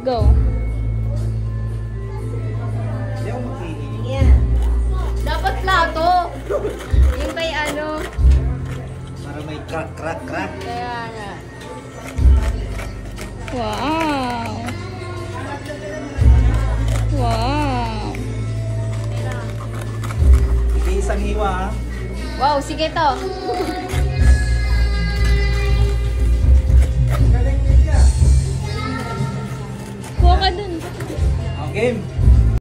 Go. Hindi. Yan. Dapat plato. Yung kay ano. Para may crack, crack, crack. Kaya nga. Wow. Wow. Sige, isang hiwa ha. Wow, sige to. Ganun. Game.